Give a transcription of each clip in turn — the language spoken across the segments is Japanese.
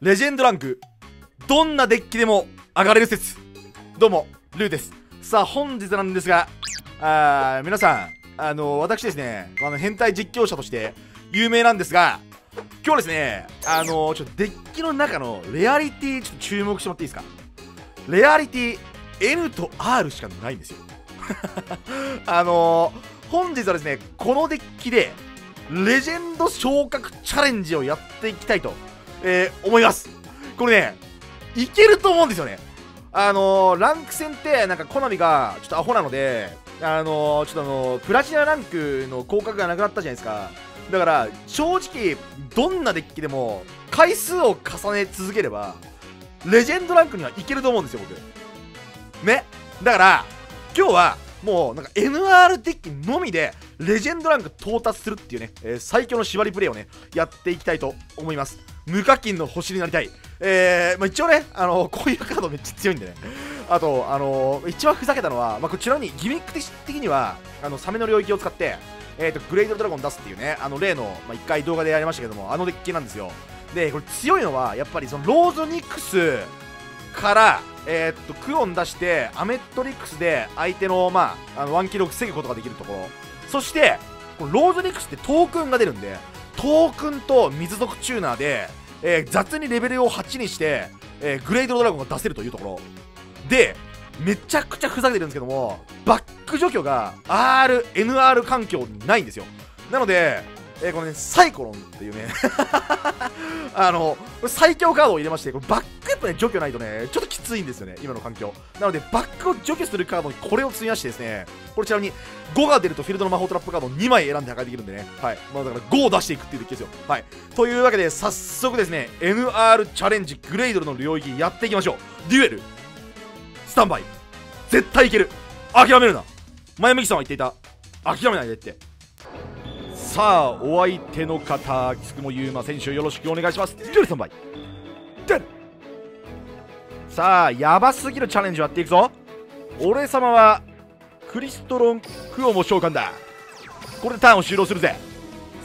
レジェンドランクどんなデッキでも上がれる説。どうもルーです。さあ本日なんですがあー皆さんあの私ですねあの変態実況者として有名なんですが今日ですねあのちょっとデッキの中のレアリティちょっと注目してもらっていいですか？レアリティ N と R しかないんですよ。あの本日はですねこのデッキでレジェンド昇格チャレンジをやっていきたいと、えー思います。これねいけると思うんですよね。あのーランク戦ってなんか好みがちょっとアホなのであのーちょっとあのプラチナランクの降格がなくなったじゃないですか。だから正直どんなデッキでも回数を重ね続ければレジェンドランクにはいけると思うんですよ僕。ね。だから今日はもうなんか NR デッキのみでレジェンドランク到達するっていうね、えー最強の縛りプレイをねやっていきたいと思います。無課金の星になりたい。えーまあ、一応ね、あのこういうカードめっちゃ強いんでね。あと、あの一番ふざけたのは、まあ、こちらにギミック的にはあのサメの領域を使って、えー、とグレイドドラゴン出すっていうねあの例の、まあ、1回動画でやりましたけどもあのデッキなんですよ。でこれ強いのはやっぱりそのローズニックスから、えっとクオン出してアメットリックスで相手の,、まあ、あのワンキルを防ぐことができるところ。そしてこのローズニックスってトークンが出るんでトークンと水族チューナーで、えー雑にレベルを8にして、えーグレードドラゴンが出せるというところ。でめちゃくちゃふざけてるんですけどもバック除去が RNR 環境にないんですよ。なので、えーこのねサイコロンっていうね。あの最強カードを入れましてこれバックやっぱね除去ないとねちょっときついんですよね今の環境。なのでバックを除去するカードにこれを積みましてですねこれちなみに5が出るとフィールドの魔法トラップカードを2枚選んで破壊できるんでね。はい。まあだから5を出していくっていうデッキですよ。はい。というわけで早速ですね NR チャレンジグレイドルの領域やっていきましょう。デュエル。スタンバイ。絶対いける。諦めるな。前向きさんは言っていた。諦めないでって。さあお相手の方つくもゆうま選手よろしくお願いします。デュエルスタンバイデュエルさあやばすぎるチャレンジをやっていくぞ。俺様はクリストロンクオモ召喚だ。これでターンを終了するぜ。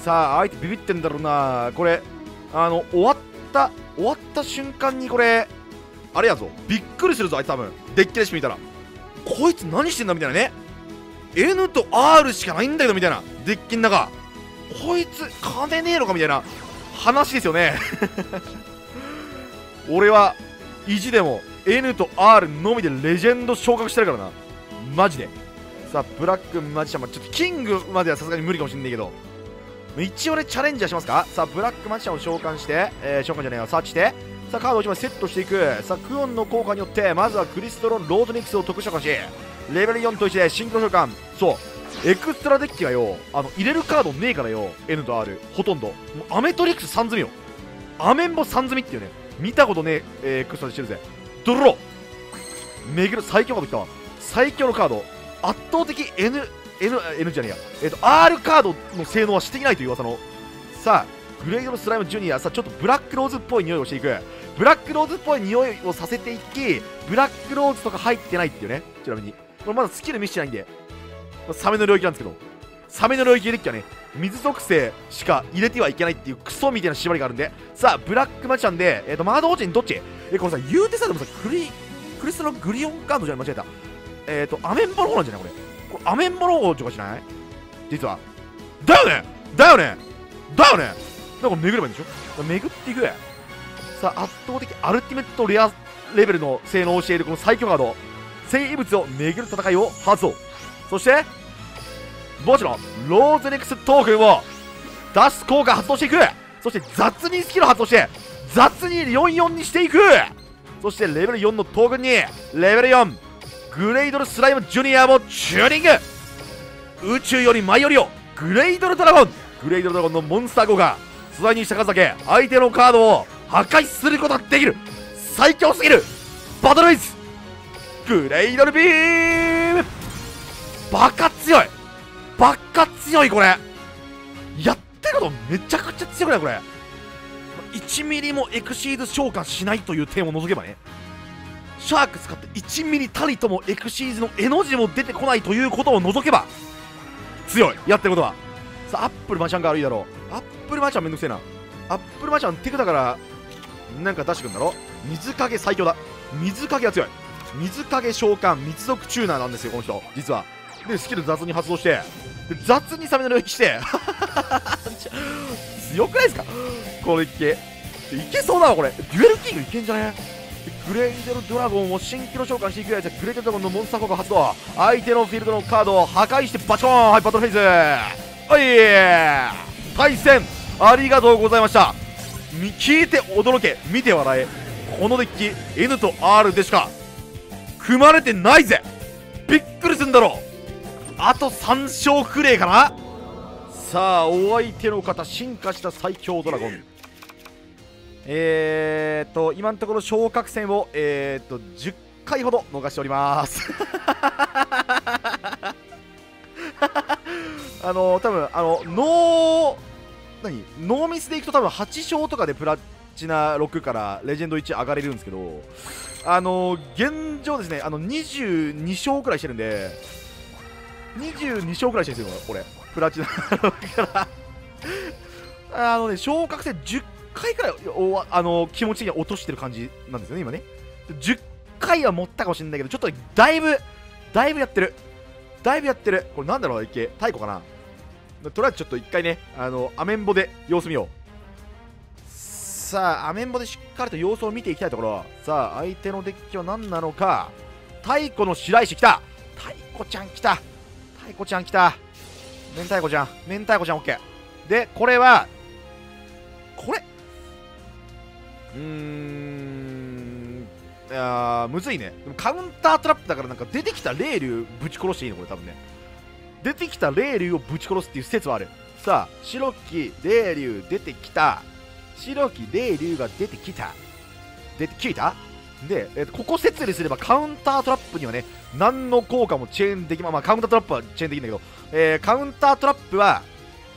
さあ相手ビビってんだろうな。これあの終わった終わった瞬間にこれあれやぞ。びっくりするぞあいつ多分。デッキレシピ見たら。こいつ何してんだみたいなね。N と R しかないんだけどみたいな。デッキの中。こいつ金ねえのかみたいな話ですよね。俺は意地でも N と R のみでレジェンド昇格してるからな。マジで。さあブラックマジシャンまあちょっとキングまではさすがに無理かもしんないけど。一応ねチャレンジはしますか？さあブラックマジシャンを召喚して、えー召喚じゃねえよサーチして。さあカードを1枚セットしていく。さあクオンの効果によってまずはクリストロンロードニクスを特殊召喚しレベル4と1でシンクロ召喚。そう。エクストラデッキがよあの入れるカードねえからよ N と R ほとんど。もうアメトリックス3積みよ。アメンボ3積みっていうね見たことねええーエクストラでしてるぜ。ドロロめぐる最強カードきたわ。最強のカード。圧倒的 N N, N じゃねえや、えっと R カードの性能はしていないという噂の。さあグレイドのスライムジュニア。さあちょっとブラックローズっぽい匂いをしていく。ブラックローズっぽい匂いをさせていきブラックローズとか入ってないっていうね。ちなみに。これまだスキル見せてないんで。サメの領域なんですけどサメの領域デッキはね水属性しか入れてはいけないっていうクソみたいな縛りがあるんでさあブラックマジシャンで、えっとマード王子にどっち？えこれさ言うてさでもさクリクリスタルグリオンカードじゃない？間違えた。えっ、とアメンボの方なんじゃない？これ。これアメンボの方とかしない？実は。だよね？だよね？だよね？だから巡ればいいんでしょ？巡っていくさあ圧倒的アルティメットレアレベルの性能を教えるこの最強カード。生物を巡る戦いを発動。そしてもちろんローゼネクストークンを出す効果発動していく。そして雑にスキル発動して雑に44にしていく。そしてレベル4のトークンにレベル4グレイドルスライムジュニアもチューニング。宇宙より舞い降りよ。グレイドルドラゴン。グレイドルドラゴンのモンスター号が素材にした数だけ相手のカードを破壊することができる。最強すぎる。バトルウィズ。グレイドルビーム。バカ強い。バカ強いこれ。やってることめちゃくちゃ強くないこれ。1ミリもエクシーズ召喚しないという点を除けばね。シャーク使って1ミリたりともエクシーズの絵の字も出てこないということを除けば強い。やってることは。さあアップルマーチャンが悪いだろう。アップルマーチャンめんどくせえな。アップルマーチャンテクだからなんか出してくんだろ水影最強だ。水影が強い。水影召喚密属チューナーなんですよこの人。実は。でスキル雑に発動してで雑にサメの領域して。強くないですか？この一系。いけそうだわこれ。デュエルキングいけんじゃね？グレイデルドラゴンを新規の召喚していくやつグレイデルドラゴンのモンスター効果発動。相手のフィールドのカードを破壊してバチコーンはいバトルフェイズ。はい対戦。ありがとうございました。聞いて驚け。見て笑え。このデッキ N と R でしか組まれてないぜ。びっくりすんだろあと3勝クレイかな。さあお相手の方進化した最強ドラゴン。えーと今のところ昇格戦をえーと10回ほど逃しております。あの多分あのノー何？ノーミスでいくと多分8勝とかでプラチナ6からレジェンド1上がれるんですけどあの現状ですねあの22勝くらいしてるんで22勝くらいしてるんですよ俺プラチナから。あのね昇格戦10回くらいおあの気持ち的に落としてる感じなんですよね今ね。10回は持ったかもしれないけどちょっとだいぶだいぶやってる。だいぶやってる。これなんだろう一回太鼓かな。とりあえずちょっと一回ねあのアメンボで様子見よう。さあアメンボでしっかりと様子を見ていきたいところ。さあ相手のデッキは何なのか。太鼓の白石来た。太鼓ちゃん来た。太鼓ちゃん来た。明太子ちゃん。明太子ちゃん OK でこれはこれ？うーんいやむずいね。でもカウンタートラップだからなんか出てきた霊竜ぶち殺していいのこれ多分ね。出てきた霊竜をぶち殺すっていう説はある。さあ白き霊竜出てきた。白き霊竜が出てきた。出てきた？で、えー、ここ設理すればカウンタートラップにはね何の効果もチェーンできま、まあ、カウンタートラップはチェーンできないけど、えー、カウンタートラップは、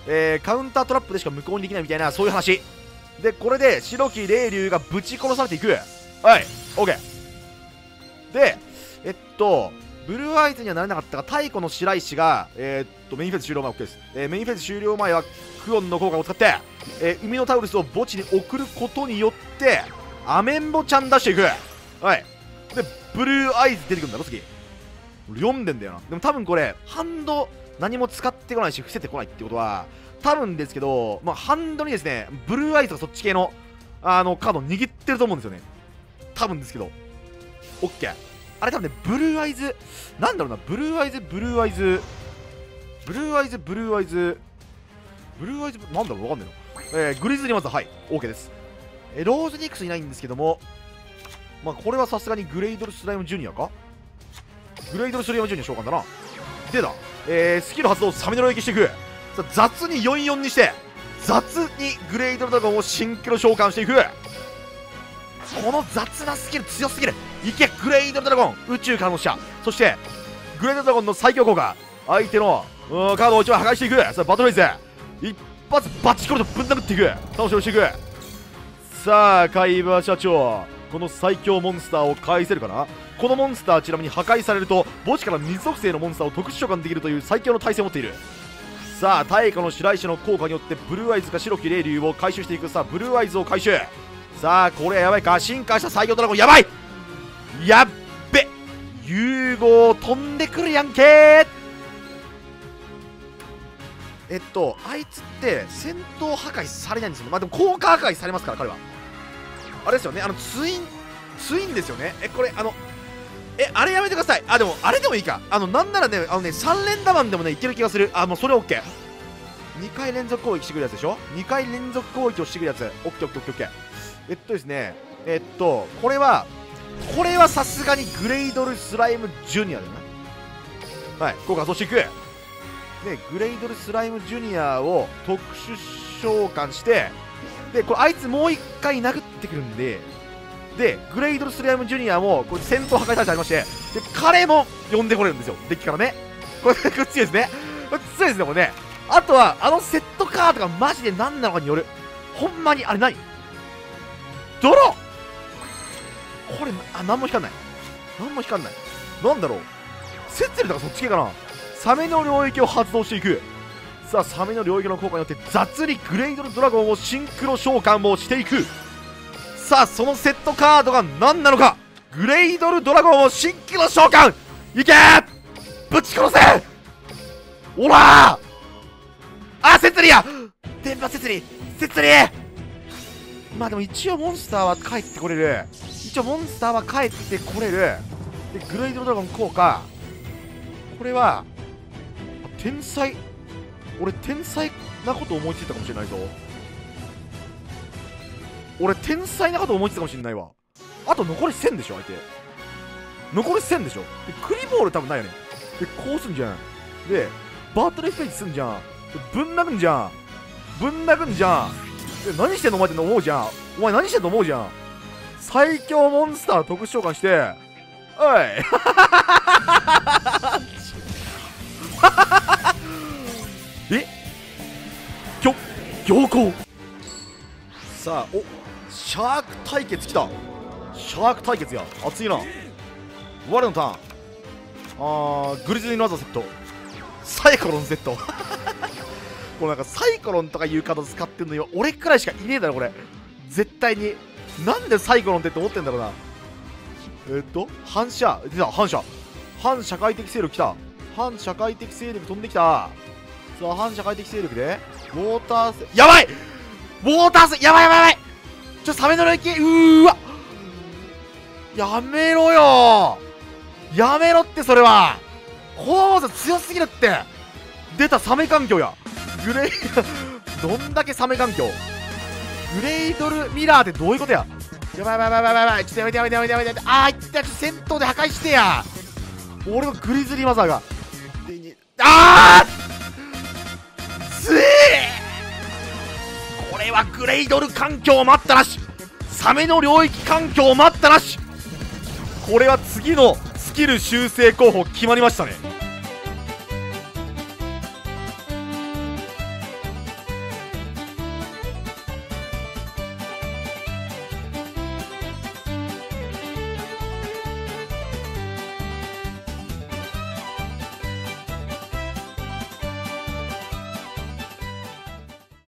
えー、カウンタートラップでしか無効にできないみたいなそういう話。でこれで白き霊竜がぶち殺されていく。はい OK でえっとブルーアイズにはなれなかったが太古の白石が、えー、っとメインフェーズ終了前 OK です、えー、メインフェーズ終了前はクオンの効果を使って、えー、海のタウルスを墓地に送ることによってアメンボちゃん出していく。はい。でブルーアイズ出てくるんだろ次。読んでんだよな。でも多分これハンド何も使ってこないし伏せてこないってことは多分ですけど、まあ、ハンドにですねブルーアイズとかそっち系のあのカード握ってると思うんですよね。多分ですけど。OK あれ多分ね、ブルーアイズ、なんだろうな、ブルーアイズ、ブルーアイズ、ブルーアイズ、ブルーアイズ、ブルーアイズ、なんだろう、わかんないの。えー、グリズリーまずはい、OK です。え、ローズニックスいないんですけども、まあ、これはさすがにグレイドルスライムジュニアか？グレイドルスライムジュニア召喚だな。でだ、えー、スキル発動、サメの領域していく。さ雑に44にして、雑にグレイドルドラゴンをシンクロ召喚していく。この雑なスキル強すぎる。いけグレイドルドラゴン。宇宙可能者。そしてグレイドルドラゴンの最強効果。相手のカードを一枚破壊していく。さあバトルフェイズ。一発バチコリとぶん殴っていく。倒しをしていく。さあ海馬社長。この最強モンスターを返せるかな？このモンスターちなみに破壊されると墓地から水属性のモンスターを特殊召喚できるという最強の耐性を持っている。さあ太古の白石の効果によってブルーアイズか白き霊竜を回収していく。さあブルーアイズを回収。さあこれはやばいか。進化した最強ドラゴン。やばい！やっべ！融合飛んでくるやんけ！えっとあいつって戦闘破壊されないんですよまあでも効果破壊されますから彼は。あれですよねあのツインツインですよね。えこれあのえあれやめてください。あでもあれでもいいか。あのなんならねあのね3連打マンでもねいける気がする。あもうそれ OK2 回連続攻撃してくるやつでしょ？2回連続攻撃をしてくるやつ。OKOKOKOK えっとですねえっとこれはこれはさすがにグレイドルスライムジュニアだよな。はい効果発動していく。でグレイドルスライムジュニアを特殊召喚してでこれあいつもう1回殴ってくるんででグレイドルスライムジュニアもこれ戦闘破壊対象ありましてで彼も呼んでこれるんですよ。デッキからね。これこっちですね。こっちですねこれね。あとはあのセットカードがマジで何なのかによるほんまにあれ何？ドローこれあ何も光んない。何も光んない。なんだろう。セッツェルとかそっち系かな。サメの領域を発動していく。さあサメの領域の効果によって雑にグレイドルドラゴンをシンクロ召喚をしていく。さあそのセットカードが何なのか。グレイドルドラゴンを新規の召喚。いけ！ぶち殺せ！おらあセツリや電波セツリセツリまあでも一応モンスターは帰ってこれる。一応モンスターは帰ってこれる。でグレイドルドラゴン効果。これは天才俺天才なこと思いついたかもしれないぞ。俺天才なこと思いついたかもしれないわ。あと残り1000でしょ相手。残り1000でしょ。でクリボール多分ないよね。でこうすんじゃん。でバトルスページすんじゃん。ぶん殴んじゃん。ぶん殴んじゃん。で何してんのお前って思うじゃん。お前何してんの思うじゃん。最強モンスター特殊召喚して。おい。ハハハハえ？きょ行行さあおシャーク対決きた。シャーク対決や。熱いな。我のターン。あーグリズリーの技セット。サイコロン Z これなんかサイコロンとかいうカード使ってんのよ俺くらいしかいねえだろこれ。絶対に。なんでサイコロンってって思ってんだろうな。えっと反射。出た反射。反社会的勢力来た。反社会的勢力飛んできた。さあ反社会的勢力でウォータースやばい!ウォータースやばいやばいやばい!ちょサメの領域うーわ!やめろよ!やめろってそれは!この技強すぎるって!出たサメ環境や!グレイ どんだけサメ環境!グレイドルミラーってどういうことや?やばいやばいやばいやばいちょっとやめてやめてやめてやめてあーいったちょっと戦闘で破壊してや!俺のグリズリーマザーが。あーつい。これはグレイドル環境待ったなし。サメの領域環境待ったなし。これは次のスキル修正候補決まりましたね。